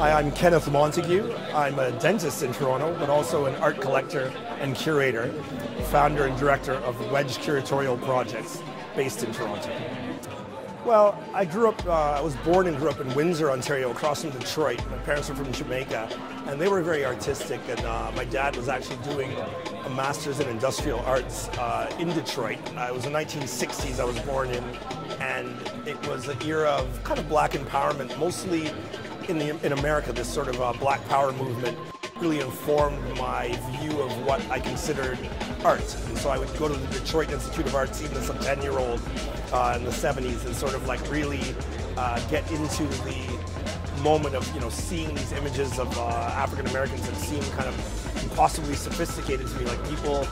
I'm Kenneth Montague. I'm a dentist in Toronto, but also an art collector and curator, founder and director of Wedge Curatorial Projects, based in Toronto. Well, I grew up, uh, I was born and grew up in Windsor, Ontario, across from Detroit. My parents were from Jamaica, and they were very artistic. And uh, my dad was actually doing a master's in industrial arts uh, in Detroit. Uh, it was the 1960s I was born in, and it was an era of kind of black empowerment, mostly in, the, in America, this sort of uh, black power movement really informed my view of what I considered art. And so I would go to the Detroit Institute of Arts even as a 10 year old uh, in the 70s and sort of like really uh, get into the moment of you know seeing these images of uh, African Americans that seem kind of impossibly sophisticated to me, like people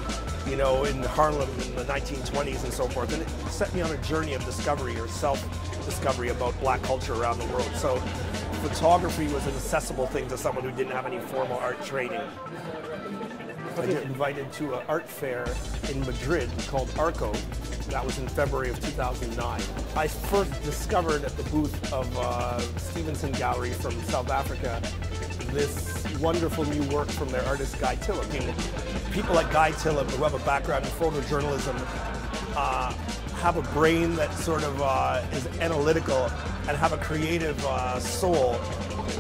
you know in Harlem in the 1920s and so forth. And it set me on a journey of discovery or self-discovery about black culture around the world. So photography was an accessible thing to someone who didn't have any formal art training. I get invited to an art fair in Madrid called Arco. That was in February of 2009. I first discovered at the booth of uh, Stevenson Gallery from South Africa this wonderful new work from their artist Guy Tillim. People like Guy Tillim who have a background in photojournalism uh, have a brain that sort of uh, is analytical and have a creative uh, soul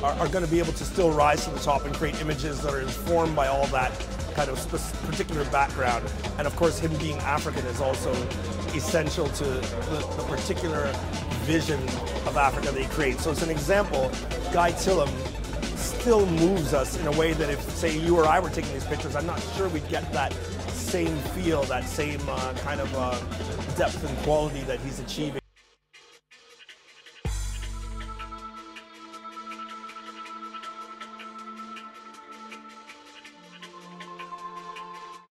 are, are going to be able to still rise to the top and create images that are informed by all that kind of particular background. And of course, him being African is also essential to the, the particular vision of Africa that he creates. So it's an example, Guy Tillim still moves us in a way that if, say, you or I were taking these pictures, I'm not sure we'd get that same feel, that same uh, kind of uh, depth and quality that he's achieving.